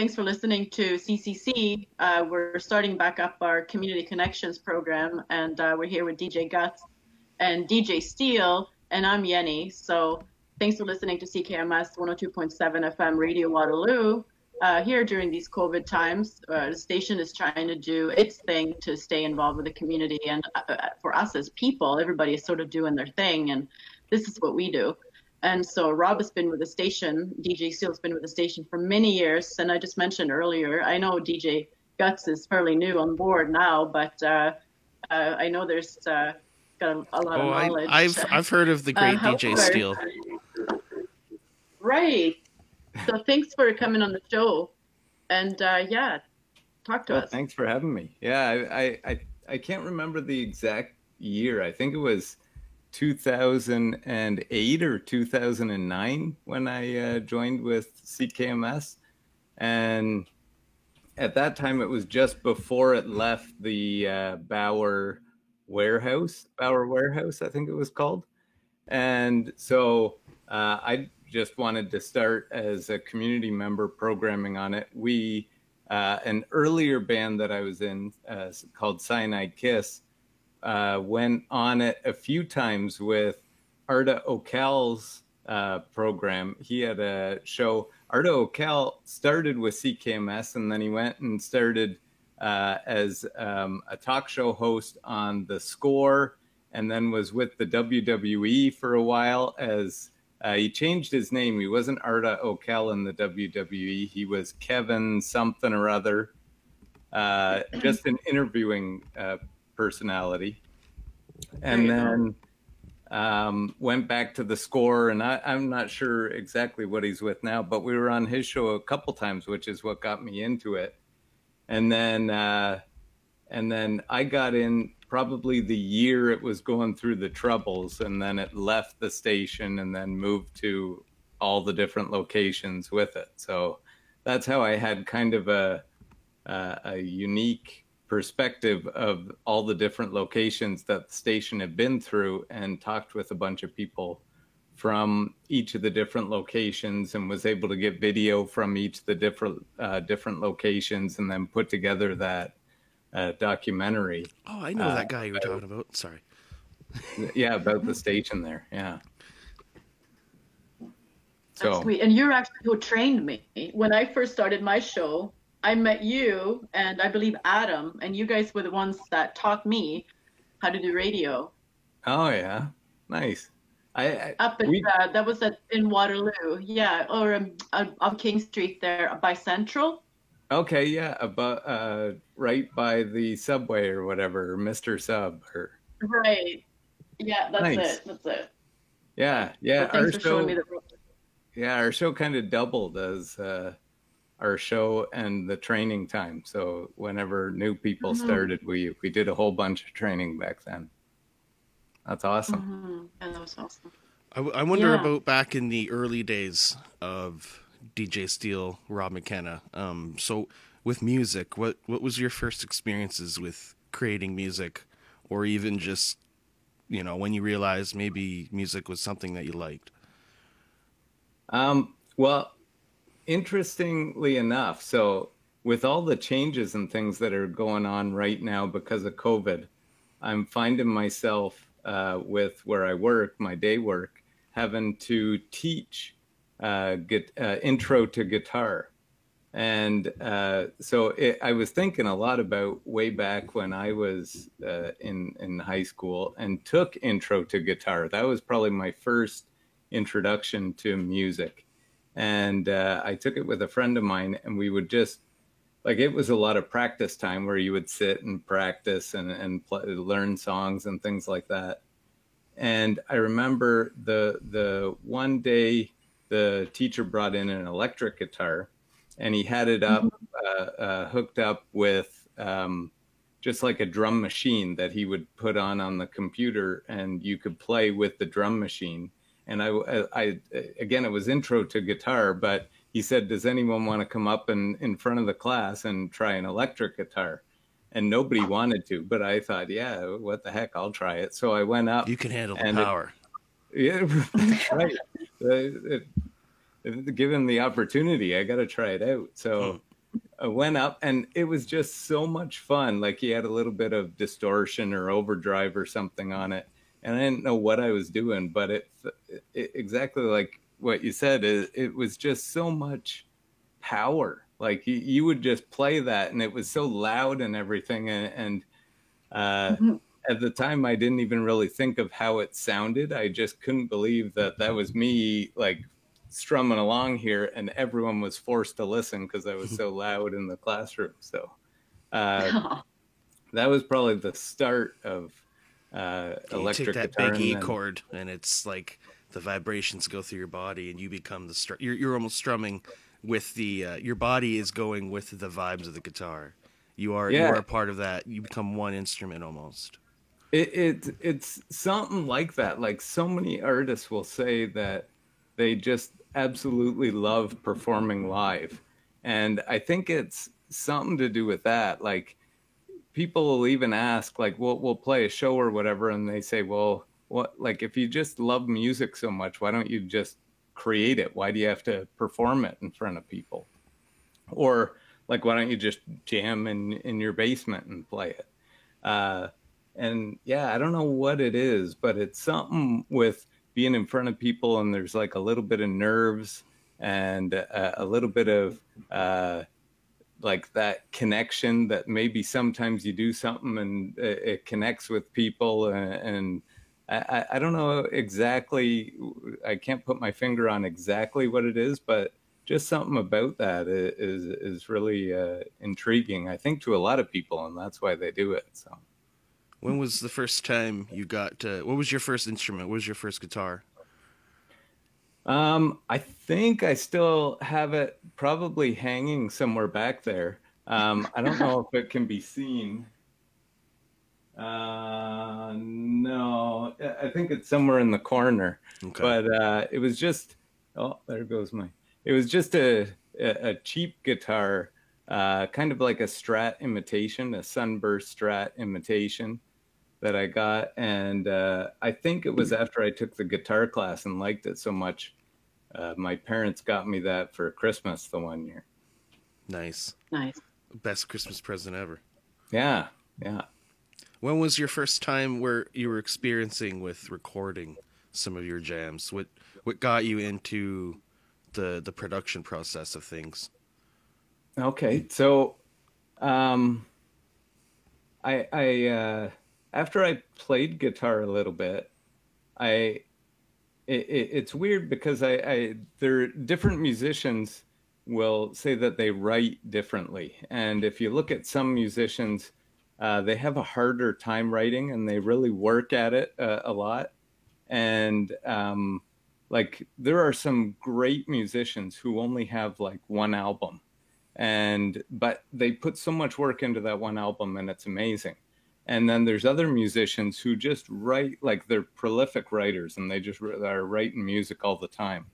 thanks for listening to CCC. Uh, we're starting back up our Community Connections program, and uh, we're here with DJ Guts and DJ Steele, and I'm Yenny. So thanks for listening to CKMS 102.7 FM Radio Waterloo. Uh, here during these COVID times, uh, the station is trying to do its thing to stay involved with the community. And uh, for us as people, everybody is sort of doing their thing, and this is what we do. And so Rob has been with the station, DJ Steele's been with the station for many years. And I just mentioned earlier, I know DJ Guts is fairly new on board now, but uh, uh, I know there's uh, got a, a lot oh, of knowledge. I, have I've heard of the great uh, DJ Steele. Right. So thanks for coming on the show. And uh, yeah, talk to well, us. Thanks for having me. Yeah, I, I, I can't remember the exact year. I think it was 2008 or 2009 when I uh, joined with CKMS. And at that time, it was just before it left the uh, Bauer warehouse, Bauer warehouse, I think it was called. And so uh, I just wanted to start as a community member programming on it. We, uh, an earlier band that I was in uh, called Cyanide Kiss, uh, went on it a few times with Arda Ocal's uh, program. He had a show. Arda Ocal started with CKMS and then he went and started uh, as um, a talk show host on The Score and then was with the WWE for a while as uh, he changed his name. He wasn't Arda Ocal in the WWE. He was Kevin something or other. Uh, just an interviewing uh, personality, and then um, went back to the score. And I, am not sure exactly what he's with now, but we were on his show a couple times, which is what got me into it. And then, uh, and then I got in probably the year it was going through the troubles, and then it left the station and then moved to all the different locations with it. So that's how I had kind of a a unique perspective of all the different locations that the station had been through and talked with a bunch of people from each of the different locations and was able to get video from each of the different uh, different locations and then put together that uh, documentary. Oh, I know uh, that guy you were talking about. Sorry. yeah, about the station there. Yeah. That's so. sweet. And you're actually who trained me when I first started my show. I met you and I believe Adam, and you guys were the ones that taught me how to do radio. Oh yeah, nice. I, I up in we, uh, that was at in Waterloo, yeah, or um, uh, on King Street there by Central. Okay, yeah, about uh, right by the subway or whatever, Mister Sub or. Right. Yeah, that's nice. it. That's it. Yeah, yeah. Our show. Yeah, our show kind of doubled as. Uh, our show and the training time. So whenever new people mm-hmm. started, we we did a whole bunch of training back then. That's awesome. Mm-hmm. Yeah, that was awesome. I, I wonder yeah. about back in the early days of DJ Steele, Rob McKenna. Um, so with music, what what was your first experiences with creating music, or even just you know when you realized maybe music was something that you liked? Um, well, interestingly enough, so with all the changes and things that are going on right now because of COVID, I'm finding myself uh, with where I work, my day work, having to teach uh, get, uh, intro to guitar. And uh, so it, I was thinking a lot about way back when I was uh, in in high school and took intro to guitar. That was probably my first introduction to music and uh, I took it with a friend of mine, and we would just like it was a lot of practice time where you would sit and practice and and play, learn songs and things like that. And I remember the the one day the teacher brought in an electric guitar, and he had it up mm-hmm. uh, uh, hooked up with. Um, just like a drum machine that he would put on on the computer and you could play with the drum machine and I, I, again, it was intro to guitar, but he said, "Does anyone want to come up and in front of the class and try an electric guitar?" And nobody wanted to, but I thought, "Yeah, what the heck? I'll try it." So I went up. You can handle the power. It, yeah, right. it, it, given the opportunity, I got to try it out. So. Hmm. went up and it was just so much fun. Like he had a little bit of distortion or overdrive or something on it. And I didn't know what I was doing, but it, it exactly like what you said, it, it was just so much power. Like you, you, would just play that and it was so loud and everything. And, and uh, mm-hmm. at the time, I didn't even really think of how it sounded. I just couldn't believe that that was me like strumming along here and everyone was forced to listen because I was so loud in the classroom. So uh, that was probably the start of uh, electric you take that big E chord and it's like the vibrations go through your body and you become the str- you're, you're almost strumming with the uh, your body is going with the vibes of the guitar. You are yeah. you are a part of that. You become one instrument almost. It, it it's something like that. Like so many artists will say that they just absolutely love performing live. And I think it's something to do with that. Like people will even ask, like, we'll, we'll play a show or whatever, and they say, well, what, like, if you just love music so much, why don't you just create it? Why do you have to perform it in front of people? Or, like, why don't you just jam in, in your basement and play it? Uh, and yeah, I don't know what it is, but it's something with being in front of people and there's like a little bit of nerves and a, a little bit of uh, like that connection that maybe sometimes you do something and it, it connects with people and, and I, I, don't know exactly i can't put my finger on exactly what it is but just something about that is is really uh, intriguing i think to a lot of people and that's why they do it so when was the first time you got? To, what was your first instrument? What was your first guitar? Um, I think I still have it probably hanging somewhere back there. Um, I don't know if it can be seen. Uh, no, I think it's somewhere in the corner. Okay. But uh, it was just oh, there goes my. It was just a a, a cheap guitar, uh, kind of like a Strat imitation, a Sunburst Strat imitation that I got, and uh, I think it was after I took the guitar class and liked it so much. Uh, my parents got me that for Christmas the one year. Nice, nice, best Christmas present ever. Yeah, yeah. When was your first time where you were experiencing with recording some of your jams? What what got you into the the production process of things? Okay, so um, I I uh, after I played guitar a little bit, I it, it, it's weird because I, I there different musicians will say that they write differently, and if you look at some musicians, uh, they have a harder time writing and they really work at it uh, a lot, and um, like there are some great musicians who only have like one album. And but they put so much work into that one album and it's amazing and then there's other musicians who just write like they're prolific writers and they just are writing music all the time.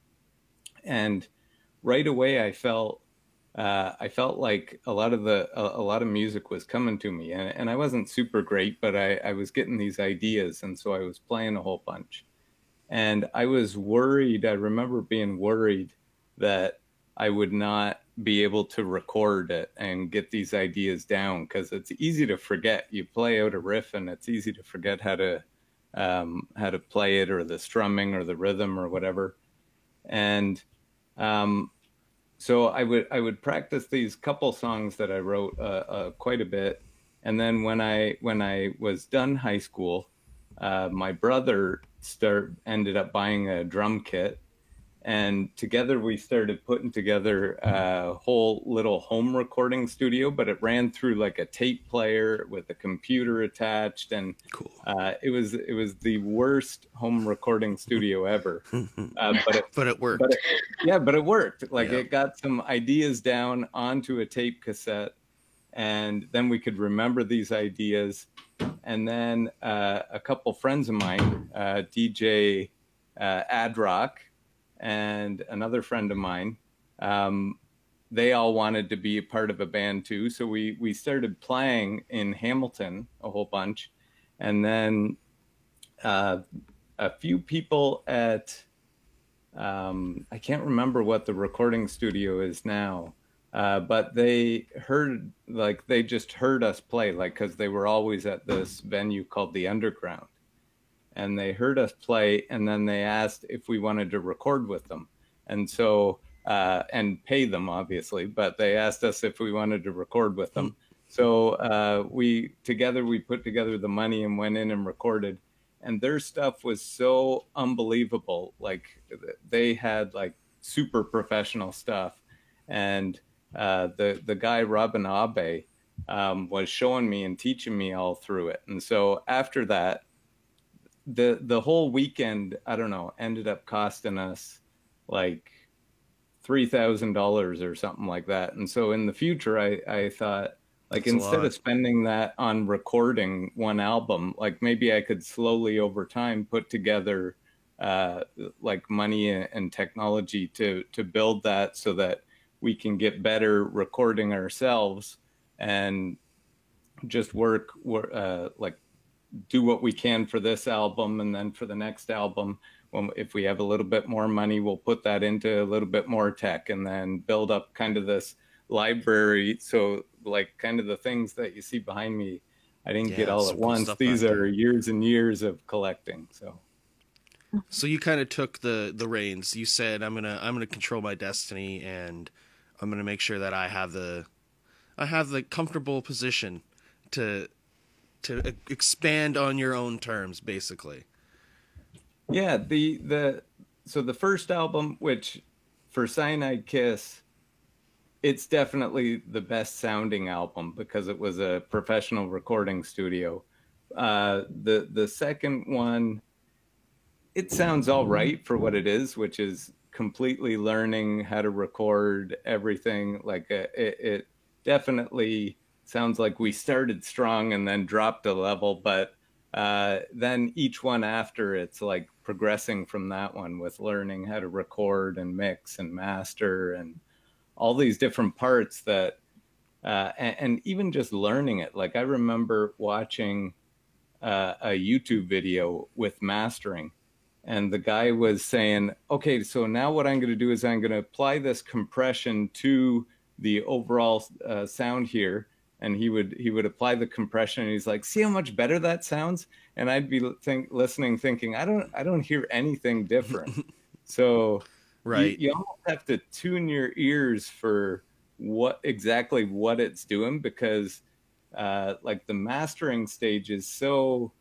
And right away i felt uh, i felt like a lot of the a, a, lot of music was coming to me. And, and i wasn't super great but I, I was getting these ideas and so i was playing a whole bunch. And i was worried i remember being worried that i would not be able to record it and get these ideas down because it's easy to forget. You play out a riff and it's easy to forget how to um, how to play it or the strumming or the rhythm or whatever. And um, so I would I would practice these couple songs that I wrote uh, uh, quite a bit. And then when I when I was done high school, uh, my brother start ended up buying a drum kit and together we started putting together a whole little home recording studio but it ran through like a tape player with a computer attached and cool. uh, it was it was the worst home recording studio ever uh, but it but it worked but it, yeah but it worked like yeah. it got some ideas down onto a tape cassette and then we could remember these ideas and then uh, a couple friends of mine uh, dj uh, adrock and another friend of mine. Um, they all wanted to be a part of a band too, so we we started playing in Hamilton a whole bunch, and then uh, a few people at um, I can't remember what the recording studio is now. Uh, but they heard like they just heard us play like because they were always at this venue called the Underground, and they heard us play, and then they asked if we wanted to record with them, and so uh, and pay them obviously, but they asked us if we wanted to record with them. So uh, we together we put together the money and went in and recorded, and their stuff was so unbelievable. Like they had like super professional stuff, and uh, the the guy Robin Abe um, was showing me and teaching me all through it. And so after that, the the whole weekend, I don't know, ended up costing us like three thousand dollars or something like that. And so in the future, I I thought like That's instead of spending that on recording one album, like maybe I could slowly over time put together uh, like money and technology to to build that so that we can get better recording ourselves and just work uh, like do what we can for this album and then for the next album. When if we have a little bit more money we'll put that into a little bit more tech and then build up kind of this library. So like kind of the things that you see behind me i didn't yeah, get all at once. these are years and years of collecting so. So you kind of took the the reins. You said i'm gonna i'm gonna control my destiny and I'm going to make sure that I have the I have the comfortable position to to expand on your own terms basically. Yeah, the the so the first album which for Cyanide Kiss it's definitely the best sounding album because it was a professional recording studio. Uh, the the second one, it sounds all right for what it is, which is completely learning how to record everything. Like uh, it, it definitely sounds like we started strong and then dropped a level, but uh, then each one after it's like progressing from that one with learning how to record and mix and master and all these different parts that uh, and, and, even just learning it like i remember watching uh, a youtube video with mastering and the guy was saying, okay, so now what I'm going to do is I'm going to apply this compression to the overall uh, sound here. And he would he would apply the compression, and he's like, "See how much better that sounds." And I'd be think, listening, thinking, "I don't I don't hear anything different." so, right, you, you almost have to tune your ears for what exactly what it's doing because, uh, like the mastering stage is so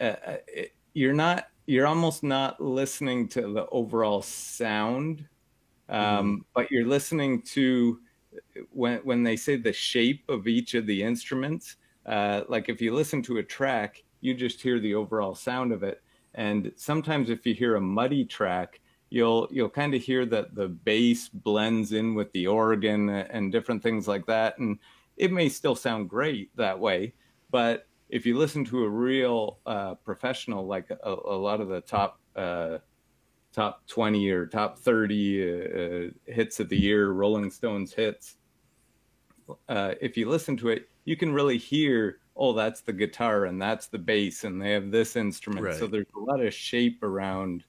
uh, uh it, you're not you're almost not listening to the overall sound, um, mm. but you're listening to when when they say the shape of each of the instruments. Uh, like if you listen to a track, you just hear the overall sound of it. And sometimes if you hear a muddy track, you'll you'll kind of hear that the bass blends in with the organ and different things like that. And it may still sound great that way, but if you listen to a real uh, professional, like a, a, lot of the top uh, top twenty or top thirty uh, uh hits of the year, Rolling Stones hits, uh, if you listen to it, you can really hear. Oh, that's the guitar and that's the bass, and they have this instrument. Right. So there's a lot of shape around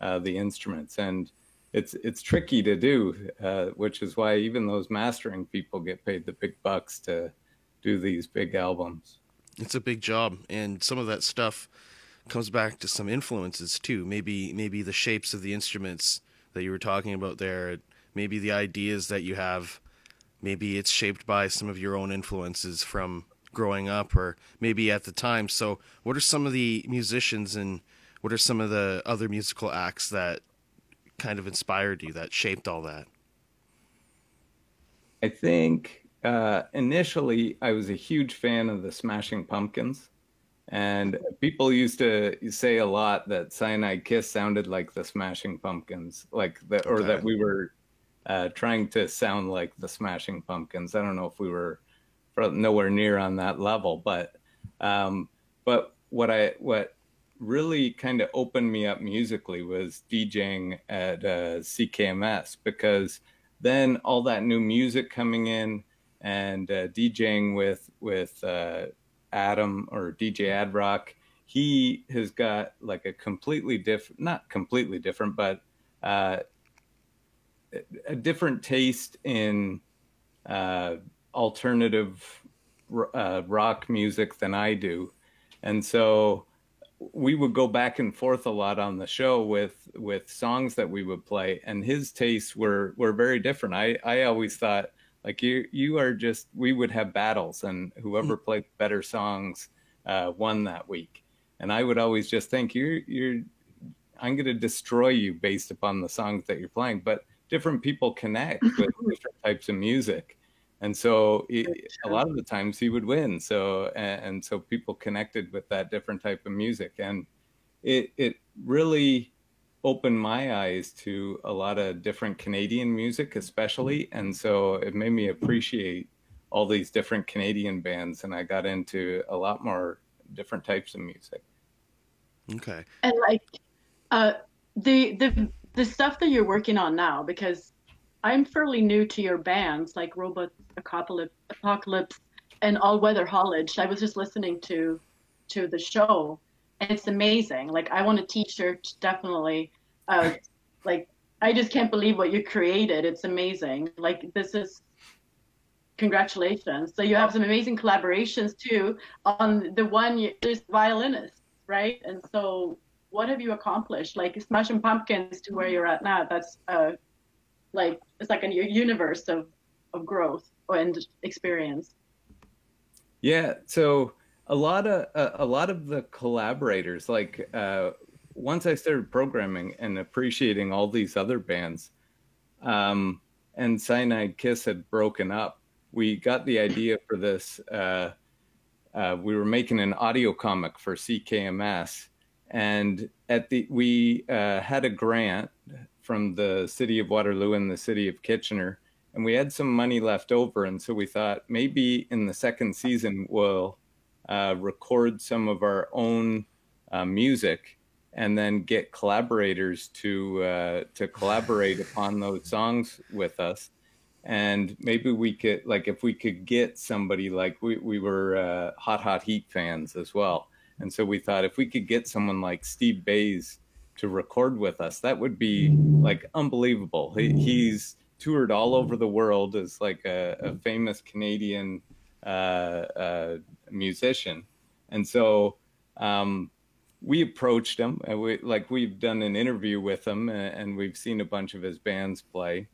uh, the instruments, and it's it's tricky to do, which is why even those mastering people get paid the big bucks to do these big albums. It's a big job, and some of that stuff comes back to some influences too. Maybe maybe the shapes of the instruments that you were talking about there. Maybe the ideas that you have. Maybe it's shaped by some of your own influences from growing up, or maybe at the time. So, what are some of the musicians and what are some of the other musical acts that kind of inspired you, that shaped all that? I think uh, initially I was a huge fan of the Smashing Pumpkins. And people used to say a lot that Cyanide Kiss sounded like the Smashing Pumpkins, like that, or that we were uh, trying to sound like the Smashing Pumpkins. I don't know if we were nowhere near on that level, but um, but what I what really kind of opened me up musically was DJing at uh, CKMS because then all that new music coming in and uh, DJing with with uh, Adam or DJ Adrock. He has got like a completely different, not completely different, but uh, a different taste in uh, alternative uh, rock music than I do, and so we would go back and forth a lot on the show with with songs that we would play, and his tastes were were very different. I I always thought like you you are just we would have battles, and whoever mm-hmm. played better songs uh, won that week, and I would always just think you're you're I'm going to destroy you based upon the songs that you're playing, but different people connect with different types of music. And so it, a lot of the times he would win. So and, and, so people connected with that different type of music. And it it really opened my eyes to a lot of different canadian music especially. And so it made me appreciate all these different canadian bands and i got into a lot more different types of music. Okay. And like uh the the the stuff that you're working on now because i'm fairly new to your bands like robot Apocalypse and All Weather Haulage. I was just listening to to the show, and it's amazing. Like I want a T-shirt, definitely. Uh, like I just can't believe what you created. It's amazing. Like this is congratulations. So you have some amazing collaborations too. On the one, there's violinists, right? And so, what have you accomplished? Like Smashing Pumpkins to where you're at now. That's uh, like it's like a universe of of growth and experience. Yeah, so a lot of uh, a lot of the collaborators, like uh, once I started programming and appreciating all these other bands, um, and Cyanide Kiss had broken up, we got the idea for this. Uh, uh, we were making an audio comic for CKMS, and at the we uh, had a grant from the city of Waterloo and the city of Kitchener and we had some money left over, and so we thought maybe in the second season we'll uh, record some of our own uh, music and then get collaborators to uh, to collaborate upon those songs with us. And maybe we could like if we could get somebody like we, we were uh, hot hot heat fans as well and so we thought if we could get someone like steve bays to record with us that would be like unbelievable he, he's toured all over the world as like a, a famous Canadian uh, uh, musician, and so um, we approached him. And we like we've done an interview with him, and, and we've seen a bunch of his bands play.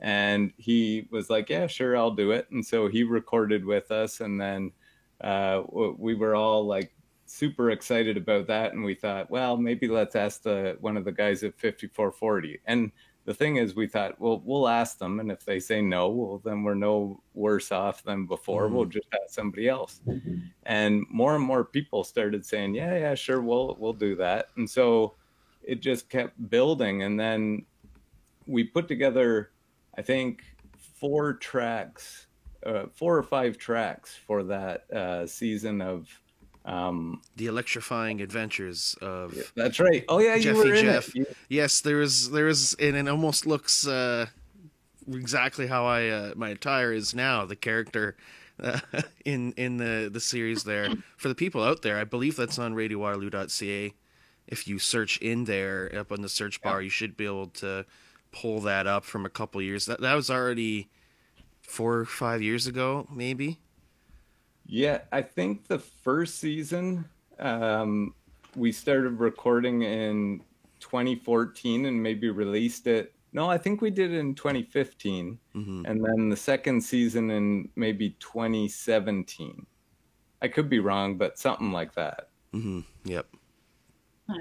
And he was like, "Yeah, sure, I'll do it." And so he recorded with us, and then uh, we were all like super excited about that and we thought well maybe let's ask the one of the guys at 5440 and the thing is, we thought, well, we'll ask them, and if they say no, well, then we're no worse off than before. Mm-hmm. We'll just ask somebody else. Mm-hmm. And more and more people started saying, yeah, yeah, sure, we'll we'll do that. And so it just kept building, and then we put together, I think, four tracks, uh, four or five tracks for that uh, season of um, the electrifying adventures of yeah, that's right oh yeah Jeffy you were Jeff. in it. yes there is there is and it almost looks uh, exactly how I uh, my attire is now the character uh, in in the the series there for the people out there I believe that's on radiowaterloo.ca if you search in there up on the search bar yeah. you should be able to pull that up from a couple years that that was already four or five years ago maybe yeah, I think the first season um, we started recording in 2014 and maybe released it. No, I think we did it in 2015, mm-hmm. and then the second season in maybe 2017. I could be wrong, but something like that. Mm-hmm. Yep. Yeah,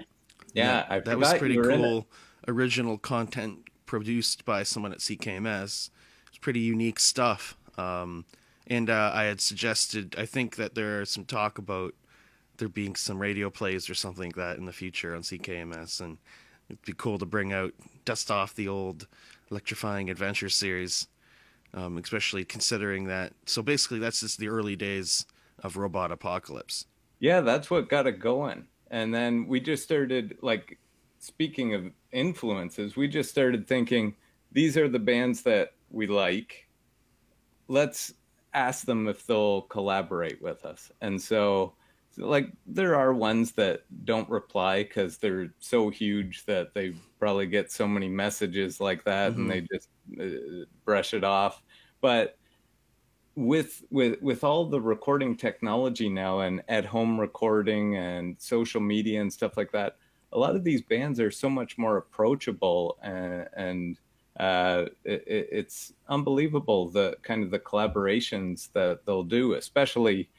yeah that was pretty cool. Original content produced by someone at CKMS. It's pretty unique stuff. Um, and uh, I had suggested I think that there are some talk about there being some radio plays or something like that in the future on CKMS, and it'd be cool to bring out dust off the old electrifying adventure series, um, especially considering that. So basically, that's just the early days of Robot Apocalypse. Yeah, that's what got it going, and then we just started like speaking of influences, we just started thinking these are the bands that we like. Let's ask them if they'll collaborate with us. And so, like, there are ones that don't reply because they're so huge that they probably get so many messages like that mm-hmm. and they just uh, brush it off. But with with with all the recording technology now and at home recording and social media and stuff like that a lot of these bands are so much more approachable and, and uh, it, it's unbelievable the kind of the collaborations that they'll do especially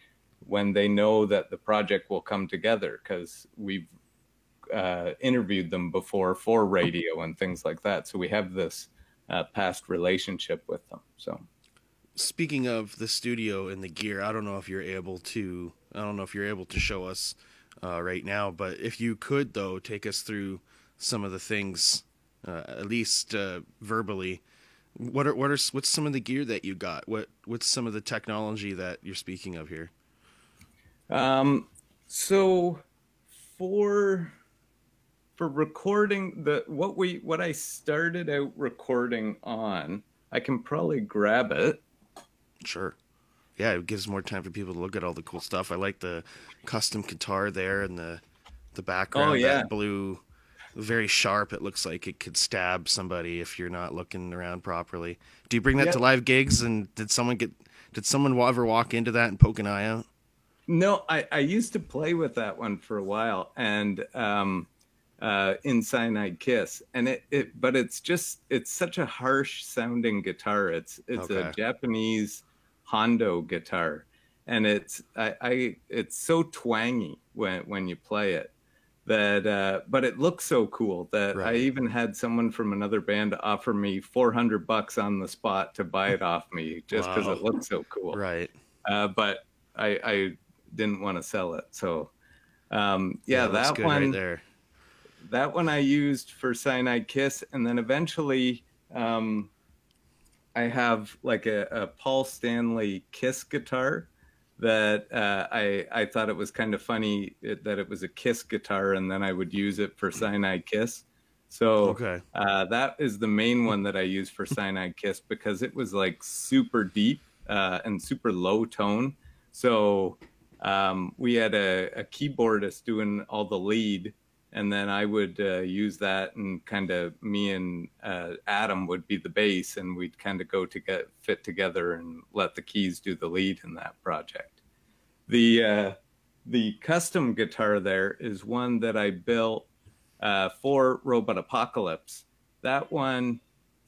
when they know that the project will come together because we've uh, interviewed them before for radio and things like that so we have this uh, past relationship with them so speaking of the studio and the gear, I don't know if you're able to. I don't know if you're able to show us uh, right now, but if you could, though, take us through some of the things, uh, at least uh, verbally. What are what are what's some of the gear that you got? What what's some of the technology that you're speaking of here? Um, so for for recording the what we what I started out recording on, I can probably grab it. Sure. Yeah, it gives more time for people to look at all the cool stuff. I like the custom guitar there and the the background. Oh yeah, that blue, very sharp. It looks like it could stab somebody if you're not looking around properly. Do you bring that to live gigs? And did someone get? Did someone ever walk into that and poke an eye out? No, I, I used to play with that one for a while, and um, uh, in Cyanide Kiss, and it, it but it's just it's such a harsh sounding guitar. It's it's okay. a Japanese Hondo guitar, and it's I, I it's so twangy when when you play it that uh, but it looks so cool that right. I even had someone from another band offer me 400 bucks on the spot to buy it off me just because wow. it looks so cool. Right. Uh, but I, I didn't want to sell it. So um, yeah, yeah that one right there. That one I used for Cyanide Kiss, and then eventually um, I have like a, a Paul Stanley Kiss guitar that uh, I I thought it was kind of funny that it was a Kiss guitar, and then I would use it for Cyanide Kiss. So okay. uh, that is the main one that I use for Cyanide Kiss because it was like super deep uh, and super low tone. So um, we had a, a keyboardist doing all the lead and then I would uh, use that, and kind of me and uh, Adam would be the bass, and we'd kind of go to get fit together and let the keys do the lead in that project. The uh, the custom guitar there is one that I built uh, for Robot Apocalypse. That one,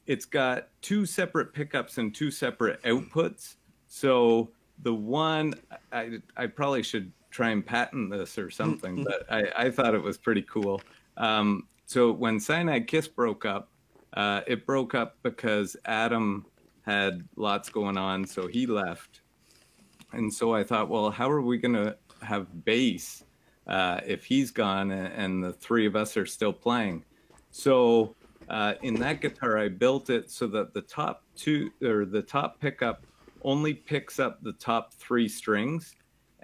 it's got two separate pickups and two separate outputs. So the one I I probably should try and patent this or something, but I, I thought it was pretty cool. Um, so when Cyanide Kiss broke up, uh, it broke up because Adam had lots going on, so he left. And so I thought, well, how are we going to have bass uh, if he's gone and, and, the three of us are still playing? So uh, in that guitar, I built it so that the top two or the top pickup only picks up the top three strings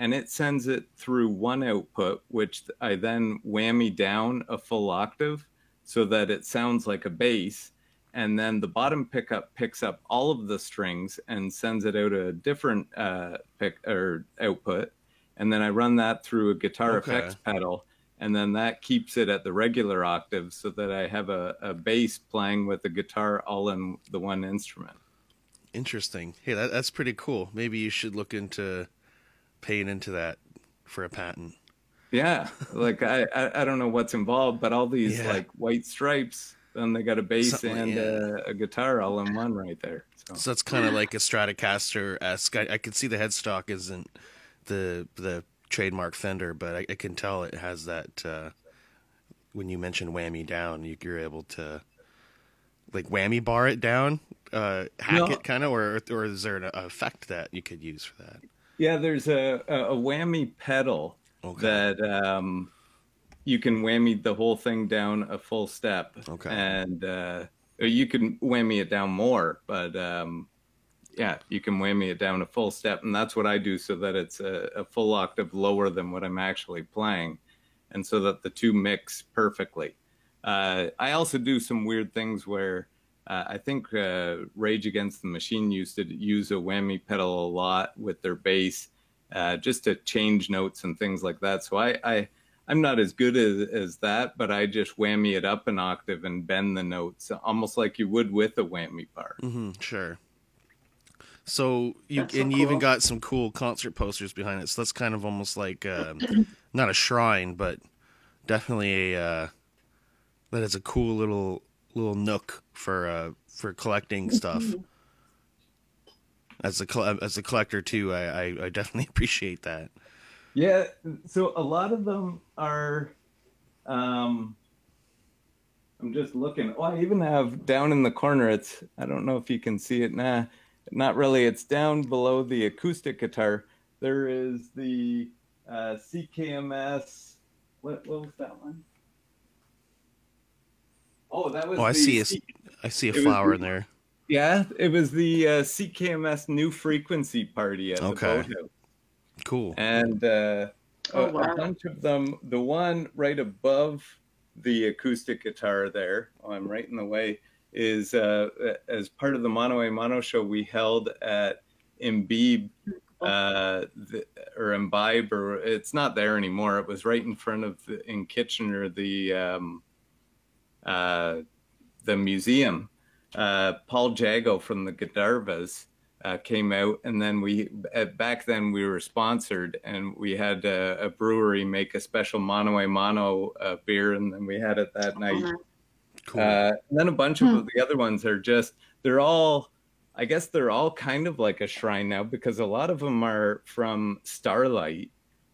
and it sends it through one output, which I then whammy down a full octave so that it sounds like a bass. And then the bottom pickup picks up all of the strings and sends it out a different uh, pick or output. And then I run that through a guitar okay. effects pedal. And then that keeps it at the regular octave so that I have a, a bass playing with the guitar all in the one instrument. Interesting. Hey, that, that's pretty cool. Maybe you should look into paying into that for a patent. Yeah, like I, I, I don't know what's involved, but all these yeah. like white stripes, then they got a bass Something and yeah. a, a, guitar all in one right there. So, so that's kind of like a Stratocaster esque. I, I can see the headstock isn't the the trademark Fender, but I, I can tell it has that. Uh, when you mention whammy down, you, are able to like whammy bar it down, uh, hack no. it kind of, or or is there an effect that you could use for that? Yeah, there's a, a, whammy pedal okay. that um, you can whammy the whole thing down a full step. Okay. And uh, you can whammy it down more, but um, yeah, you can whammy it down a full step. And that's what I do so that it's a, a full octave lower than what I'm actually playing. And so that the two mix perfectly. Uh, I also do some weird things where uh, I think uh, Rage Against the Machine used to use a whammy pedal a lot with their bass, uh, just to change notes and things like that. So I, I I'm not as good as, as that, but I just whammy it up an octave and bend the notes almost like you would with a whammy bar. Mm-hmm, sure. So you That's so and you even got some cool concert posters behind it. So that's kind of almost like um, not a shrine, but definitely a uh, that is a cool little little nook for uh, for collecting stuff. As a as a collector too, I, I, I definitely appreciate that. Yeah, so a lot of them are. Um, I'm just looking. Oh, I even have down in the corner. It's I don't know if you can see it. Nah, not really. It's down below the acoustic guitar. There is the uh, CKMS. What, what was that one? Oh, that was. Oh, I see a C- I see a flower the- in there. yeah, it was the uh, CKMS New Frequency Party at Okay. the Boathouse. Cool. and uh, Oh, a, a bunch of them. The one right above the acoustic guitar there, oh, I'm right in the way, is uh, as part of the Mono a Mono show we held at Imbibe uh, the, or Imbibe, or it's not there anymore. It was right in front of the, in Kitchener, the um, the museum. Uh, Paul Jago from the Godivaras uh, came out, and then we uh, back then we were sponsored, and we had uh, a brewery make a special mono a mono uh, beer, and then we had it that night. Cool. Uh, and then a bunch of the other ones are just they're all I guess they're all kind of like a shrine now because a lot of them are from Starlight,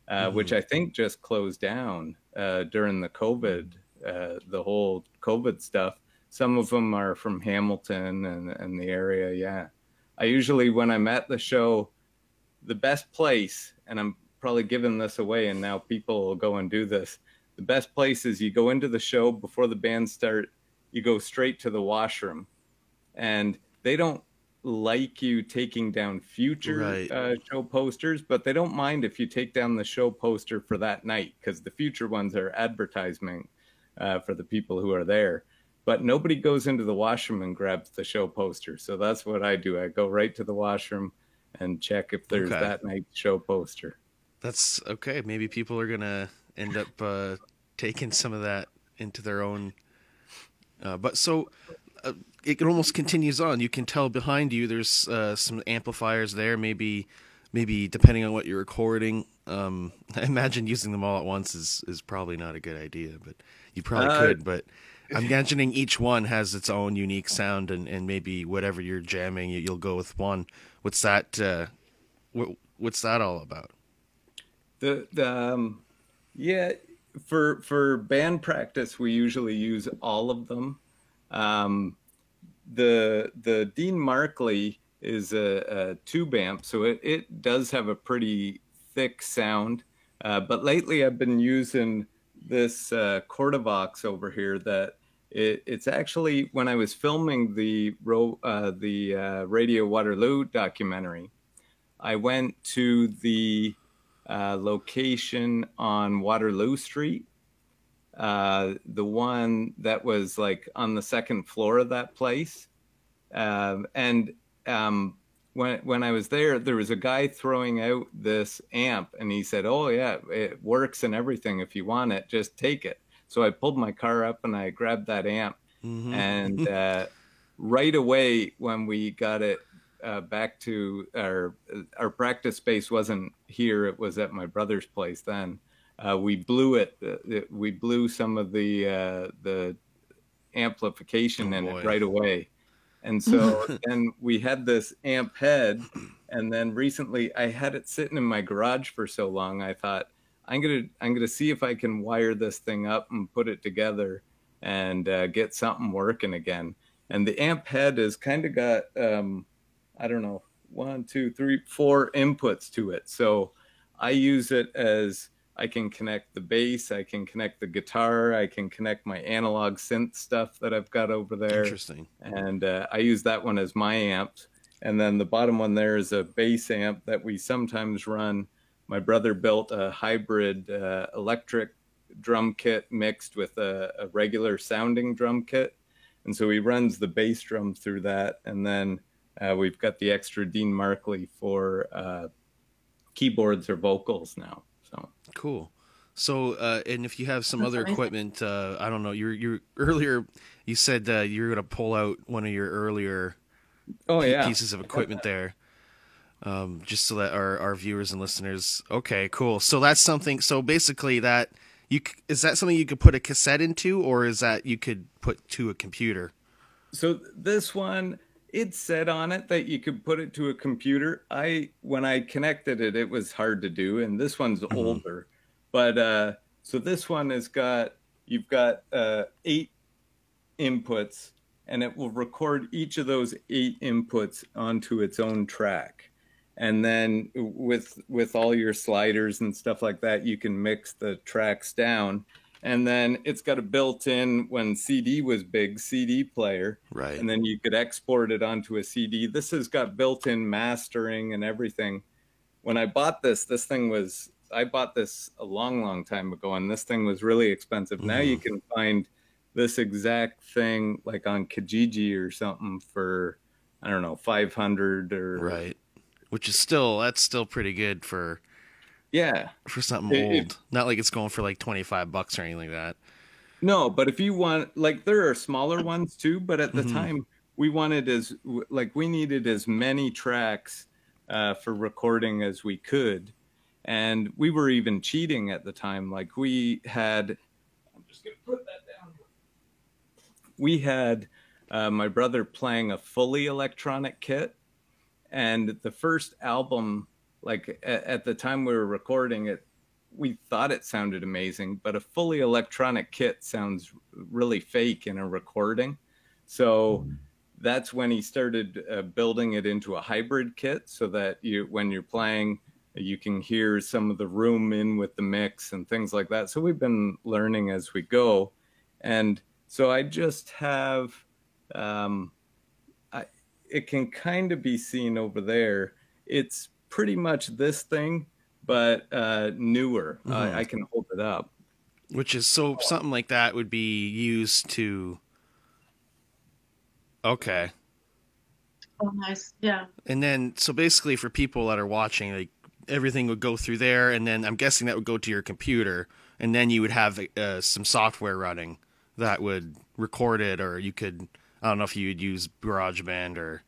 uh, Mhm. which I think just closed down uh, during the COVID, uh, the whole COVID stuff. Some of them are from Hamilton and, and the area. Yeah. I usually, when I'm at the show, the best place, and I'm probably giving this away, and now people will go and do this. The best place is you go into the show before the band start, you go straight to the washroom, and they don't like you taking down future Right. uh, show posters, but they don't mind if you take down the show poster for that night because the future ones are advertisement uh, for the people who are there. But nobody goes into the washroom and grabs the show poster. So that's what I do. I go right to the washroom and check if there's Okay. that night's show poster. That's okay. Maybe people are gonna end up uh, taking some of that into their own. Uh, but so uh, it almost continues on. You can tell behind you there's uh, some amplifiers there. Maybe, maybe depending on what you're recording. Um, I imagine using them all at once is is probably not a good idea, but you probably Uh, could. But I'm imagining each one has its own unique sound, and, and maybe whatever you're jamming, you- you'll go with one. What's that? Uh, what, what's that all about? The the um, yeah for for band practice we usually use all of them. Um, the the Dean Markley is a, a tube amp, so it, it does have a pretty thick sound. Uh, but lately I've been using this uh, Cordovox over here that it, it's actually when I was filming the ro- uh, the uh, Radio Waterloo documentary, I went to the uh, location on Waterloo Street, uh, the one that was like on the second floor of that place. Um, and um, when when I was there, there was a guy throwing out this amp, and he said, "Oh yeah, it works and everything. If you want it, just take it." So I pulled my car up and I grabbed that amp, Mhm. and uh, right away when we got it uh, back to our our practice space wasn't here; it was at my brother's place. Then uh, we blew it. uh, it- We blew some of the uh, the amplification Oh, in boy. it right away, and so then we had this amp head, and then recently I had it sitting in my garage for so long. I thought I'm gonna I'm gonna see if I can wire this thing up and put it together and uh, get something working again. And the amp head has kind of got um, I don't know one two three four inputs to it. So I use it as I can connect the bass, I can connect the guitar, I can connect my analog synth stuff that I've got over there Interesting. and uh, I use that one as my amp. And then the bottom one there is a bass amp that we sometimes run. My brother built a hybrid uh, electric drum kit mixed with a, a regular sounding drum kit, and so he runs the bass drum through that. And then uh, we've got the extra Dean Markley for uh, keyboards or vocals now. So Cool. So, uh, and if you have some That's other amazing. equipment, uh, I don't know. You're you earlier. You said uh, you were gonna pull out one of your earlier oh yeah, pieces of equipment there. Um, just so that our, our viewers and listeners. Okay, cool. So that's something. So basically, that you is that something you could put a cassette into, or is that you could put to a computer? So this one, it said on it that you could put it to a computer. I when I connected it, it was hard to do, and this one's mm-hmm. older. But uh, so this one has got you've got uh, eight inputs, and it will record each of those eight inputs onto its own track. And then with with all your sliders and stuff like that, you can mix the tracks down and then it's got a built-in when CD was big CD player, right? And then you could export it onto a CD. This has got built-in mastering and everything. When I bought this, this thing was I bought this a long, long time ago, and this thing was really expensive. Mm-hmm. Now you mm-hmm. can find this exact thing like on Kijiji or something for I don't know five hundred or right, which is still that's still pretty good for yeah. For something it, old. It, Not like it's going for like 25 bucks or anything like that. No, but if you want, like, there are smaller ones too, but at the mm-hmm. time, we wanted as, like, we needed as many tracks uh, for recording as we could. And we were even cheating at the time. Like, we had, I'm just going to put that down. We had uh, my brother playing a fully electronic kit. And the first album like at, at the time we were recording it we thought it sounded amazing but a fully electronic kit sounds really fake in a recording. So that's when he started uh, building it into a hybrid kit so that you when you're playing you can hear some of the room in with the mix and things like that. So we've been learning as we go. And so i just have um, I, it can kind of be seen over there. It's pretty much this thing, but uh, newer. Mm-hmm. Uh, I can hold it up. Which is so something like that would be used to. Okay. Oh, nice. Yeah. And then, so basically, for people that are watching, like everything would go through there, and then I'm guessing that would go to your computer, and then you would have uh, some software running that would record it, or you could. I don't know if you would use GarageBand or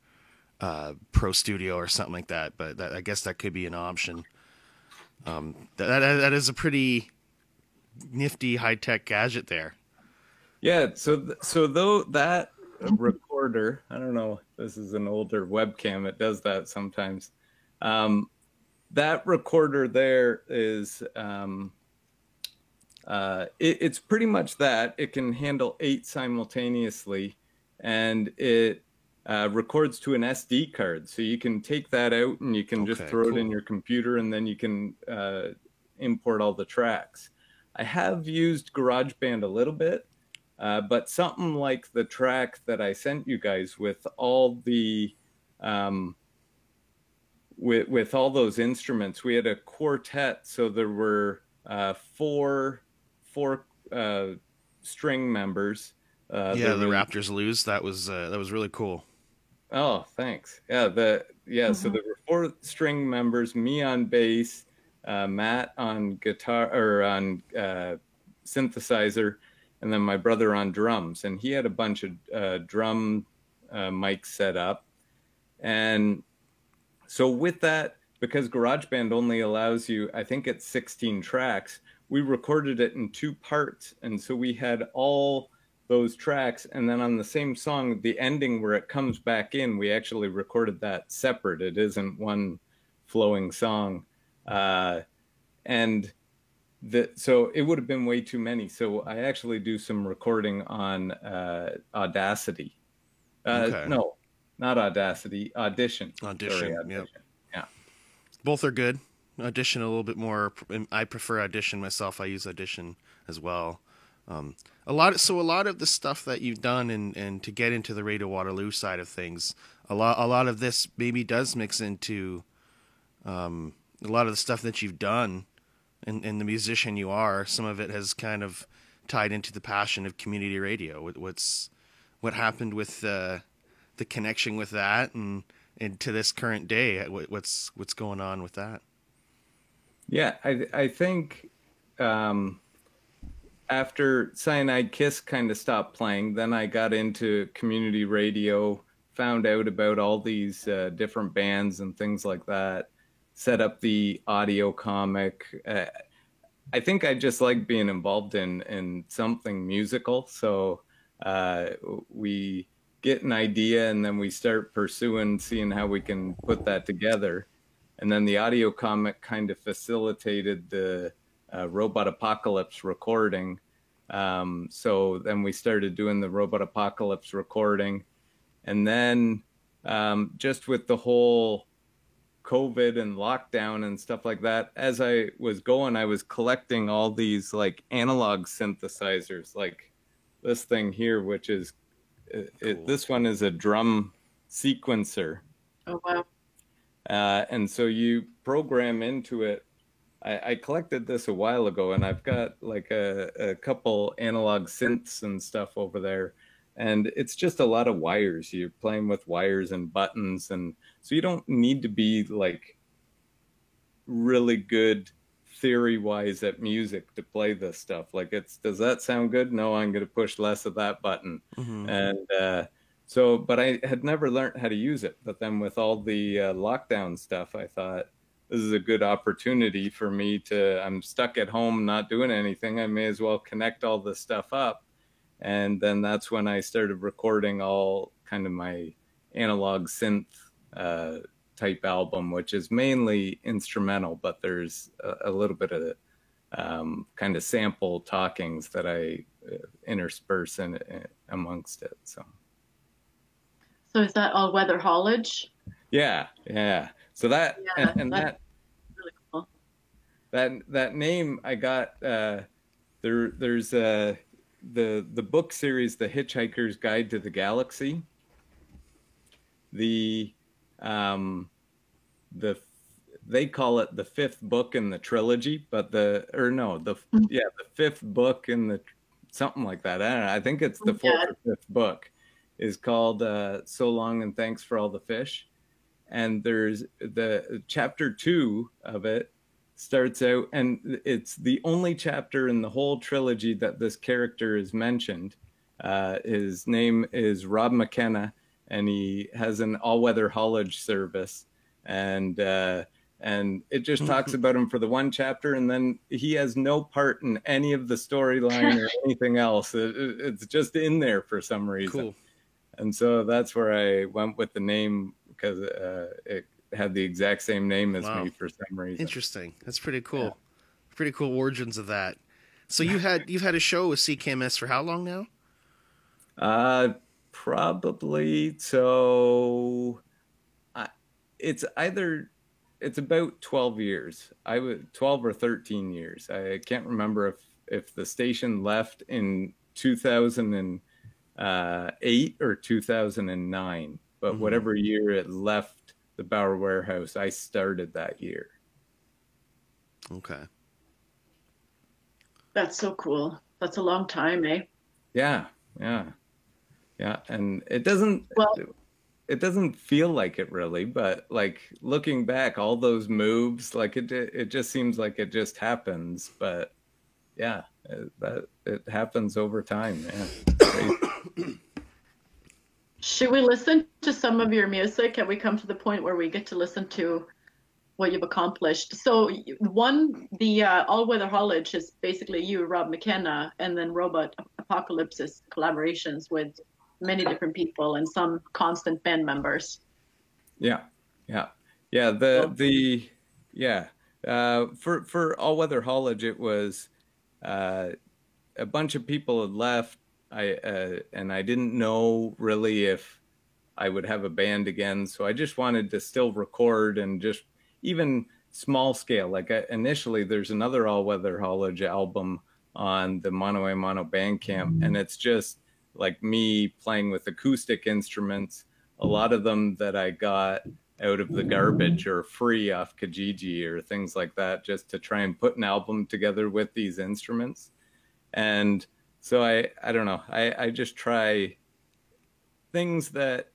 uh, Pro Studio or something like that. But that, I guess that could be an option. Um, that, that is a pretty nifty high tech gadget there. Yeah. So so though that recorder, I don't know. This is an older webcam. It does that sometimes. Um, that recorder there is um, uh, it, it's pretty much that it can handle eight simultaneously and it uh, records to an SD card. So you can take that out and you can okay, just throw cool. it in your computer and then you can uh, import all the tracks. I have used GarageBand a little bit, uh, but something like the track that I sent you guys with all the um, with with all those instruments, we had a quartet. So there were uh, four four uh, string members. Uh, yeah, the Raptors lose. That was that was really cool. Oh, thanks. Yeah, the yeah. Mm-hmm. So there were four string members: me on bass, uh, Matt on guitar or on uh, synthesizer, and then my brother on drums. And he had a bunch of uh, drum uh, mics set up. And so with that, because GarageBand only allows you, I think it's 16 tracks, we recorded it in two parts, and so we had all those tracks and then on the same song the ending where it comes back in we actually recorded that separate. It isn't one flowing song. Uh, and the, so it would have been way too many. So i actually do some recording on uh, audacity. Uh, okay. no not audacity audition. Audition, Sorry, audition. Yep. yeah. Both are good. Audition a little bit more. I prefer audition myself. I use audition as well. Um, a lot of, so a lot of the stuff that you've done and, and to get into the Radio Waterloo side of things, a lot a lot of this maybe does mix into um, a lot of the stuff that you've done and, and the musician you are. Some of it has kind of tied into the passion of community radio. What's what happened with uh, the connection with that and and to this current day, what's what's going on with that? Yeah, I I think. Um after Cyanide Kiss kind of stopped playing, then I got into community radio, found out about all these uh, different bands and things like that. Set up the audio comic. Uh, I think I just like being involved in in something musical. So uh, we get an idea and then we start pursuing, seeing how we can put that together. And then the audio comic kind of facilitated the uh, Robot Apocalypse recording. Um, so then we started doing the Robot Apocalypse recording. And then um, just with the whole COVID and lockdown and stuff like that, as I was going, I was collecting all these like analog synthesizers, like this thing here, which is it, cool. it, this one is a drum sequencer. Oh wow! Uh, and so you program into it. I, I, collected this a while ago, and I've got like a, a couple analog synths and stuff over there and it's just a lot of wires. You're playing with wires and buttons and so you don't need to be like really good theory wise at music to play this stuff. Like it's does that sound good? No i'm going to push less of that button. Mm-hmm. and uh, so but i had never learned how to use it but then with all the uh, lockdown stuff i thought this is a good opportunity for me to i'm stuck at home not doing anything i may as well connect all this stuff up and then that's when I started recording all kind of my analog synth uh, type album, which is mainly instrumental, but there's a, a little bit of um, kind of sample talkings that I uh, intersperse in, in, amongst it. So, so is that all weather haulage? Yeah, yeah. So that yeah, and, and that really cool. That that name I got. Uh, there, there's a the the book series, The Hitchhiker's Guide to the Galaxy. The um, the they call it the fifth book in the trilogy, but the or no the mm-hmm. yeah the fifth book in the something like that. I don't know. I think it's the fourth yeah. or fifth book is called uh, "So Long and Thanks for All the Fish," and there's the chapter two of it starts out, and it's the only chapter in the whole trilogy that this character is mentioned. Uh, his name is Rob McKenna, and he has an all-weather haulage service, and uh, and it just talks about him for the one chapter, and then he has no part in any of the storyline or anything else. It, it's just in there for some reason. Cool. And so that's where I went with the name because uh, it had the exact same name as wow. me for some reason. Interesting. That's pretty cool. Yeah. Pretty cool origins of that. So you had you've had a show with CKMS for how long now? Uh probably so I, it's either it's about 12 years. I would 12 or 13 years. I can't remember if if the station left in 2008 uh, or 2009, but mm-hmm. whatever year it left the Bauer Warehouse. I started that year. Okay. That's so cool. That's a long time, eh? Yeah, yeah, yeah. And it doesn't. Well, it doesn't feel like it really, but like looking back, all those moves, like it, it just seems like it just happens. But yeah, it, that it happens over time. Yeah. Should we listen to some of your music? Have we come to the point where we get to listen to what you've accomplished? So one, the uh, All Weather Haulage is basically you, Rob McKenna, and then Robot Apocalypse's collaborations with many different people and some constant band members. Yeah, yeah, yeah. The the yeah uh, for for All Weather Haulage, it was uh, a bunch of people had left I uh, and I didn't know really if I would have a band again, so I just wanted to still record and just even small scale. Like I, uh, initially, there's another All Weather Haulage album on the Mono Mono Bandcamp, and it's just like me playing with acoustic instruments. A lot of them that I got out of the garbage or free off Kijiji or things like that, just to try and put an album together with these instruments. And so I I don't know. I I just try things that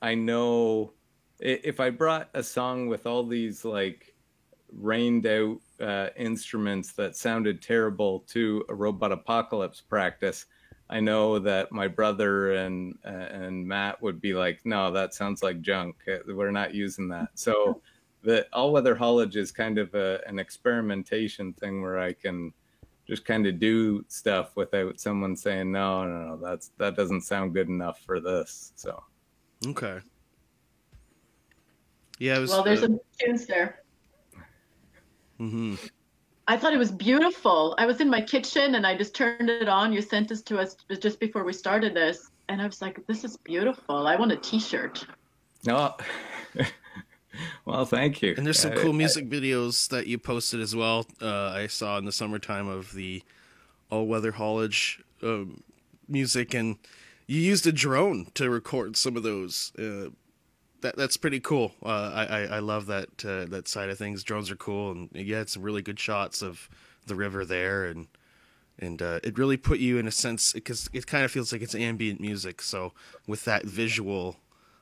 I know if I brought a song with all these like rained out uh, instruments that sounded terrible to a robot apocalypse practice, I know that my brother and and Matt would be like, no, that sounds like junk. We're not using that. So the all weather haulage is kind of a, an experimentation thing where I can just kind of do stuff without someone saying no, no, no, that's that doesn't sound good enough for this. So okay, yeah. Was, well, there's uh, some tunes there. Mm-hmm. I thought it was beautiful. I was in my kitchen and I just turned it on. You sent this to us just before we started this, and I was like, "This is beautiful. I want a T-shirt." No. well, thank you. And there's some cool music videos that you posted as well. Uh, I saw in the summertime of the all weather haulage um, music, and you used a drone to record some of those. Uh, that that's pretty cool. Uh, I, I, I love that uh, that side of things. Drones are cool, and you had some really good shots of the river there, and and uh, it really put you in a sense because it kind of feels like it's ambient music. So with that visual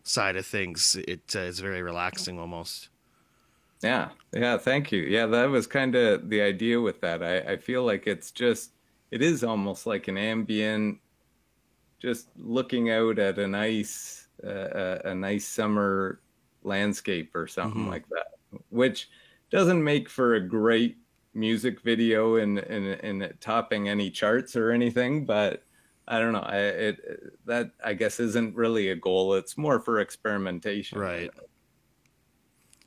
side of things, it uh, is very relaxing almost. Yeah, yeah, thank you. Yeah, that was kind of the idea with that. I, I feel like it's just, it is almost like an ambient, just looking out at a nice, uh, a nice summer landscape or something mm-hmm. like that, which doesn't make for a great music video and and in, in topping any charts or anything, but I don't know. I it that I guess isn't really a goal. It's more for experimentation. Right.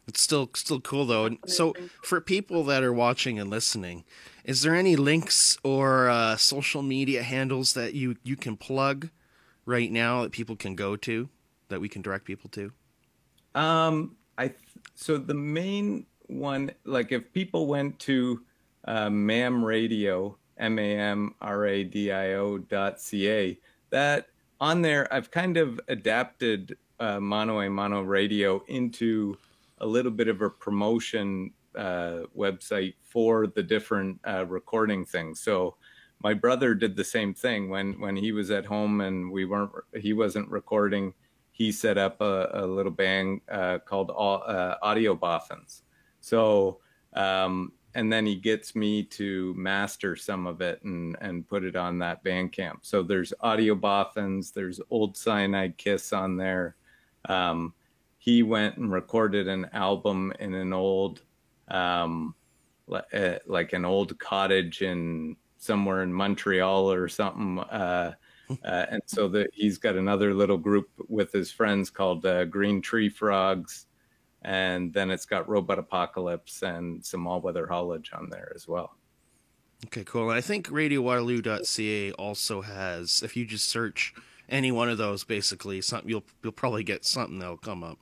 It's still still cool though. so for people that are watching and listening, is there any links or uh, social media handles that you you can plug right now that people can go to that we can direct people to? Um, I so the main one, like if people went to uh, MAM Radio M-A-M-R-A-D-I-O dot C-A. That on there, I've kind of adapted uh, Mono a Mono Radio into a little bit of a promotion uh, website for the different uh, recording things. So my brother did the same thing when when he was at home and we weren't he wasn't recording. He set up a, a little band uh, called uh, Audio Boffins. So um, and then he gets me to master some of it and and put it on that Bandcamp. So there's audio boffins, there's old cyanide kiss on there. Um, he went and recorded an album in an old, um, uh, like an old cottage in somewhere in Montreal or something. Uh, uh, and so that he's got another little group with his friends called uh, Green Tree Frogs and then it's got Robot Apocalypse and some all weather haulage on there as well. Okay, cool. And I think RadioWaterloo.ca also has, if you just search any one of those, basically, something you'll you'll probably get something that'll come up.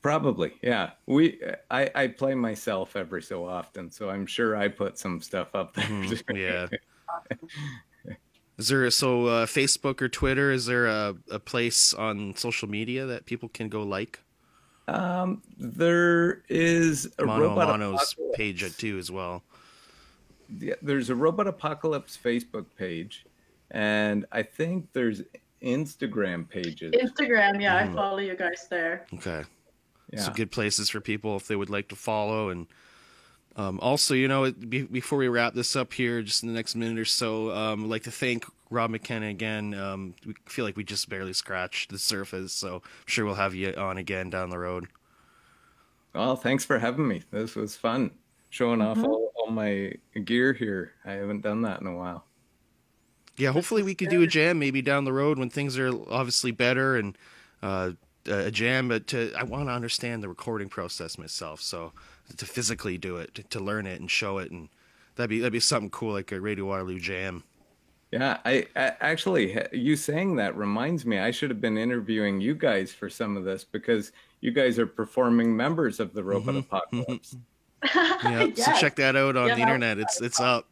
Probably, yeah. We I, I play myself every so often, so I'm sure I put some stuff up there. Mm-hmm. Yeah. Is there so uh, Facebook or Twitter? Is there a, a place on social media that people can go like? Um, there is a Mono robot Mono's apocalypse. page too as well. Yeah, there's a robot apocalypse Facebook page, and I think there's Instagram pages. Instagram, yeah, mm. I follow you guys there. Okay, yeah. so good places for people if they would like to follow and. Um, also, you know, be, before we wrap this up here, just in the next minute or so, um, I'd like to thank Rob McKenna again. Um, we feel like we just barely scratched the surface, so I'm sure we'll have you on again down the road. Well, thanks for having me. This was fun showing mm-hmm. off all, all my gear here. I haven't done that in a while. Yeah, hopefully we could do a jam maybe down the road when things are obviously better and uh, a jam. But to, I want to understand the recording process myself, so to physically do it, to, to learn it and show it, and that'd be that'd be something cool like a Radio Waterloo jam. Yeah, I, I, actually you saying that reminds me I should have been interviewing you guys for some of this because you guys are performing members of the Robot mm-hmm. Apocalypse. yeah, yes. so check that out on yeah, the internet. It's it's up.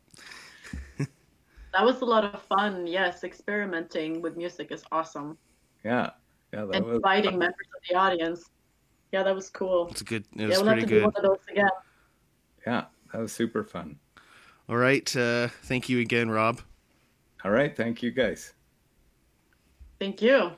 that was a lot of fun. Yes, experimenting with music is awesome. Yeah, yeah, and was inviting fun. members of the audience. Yeah, that was cool. It's a good. It was yeah, we'll pretty have to good. do one of those again. Yeah, that was super fun. All right, uh, thank you again, Rob. All right. Thank you, guys. Thank you.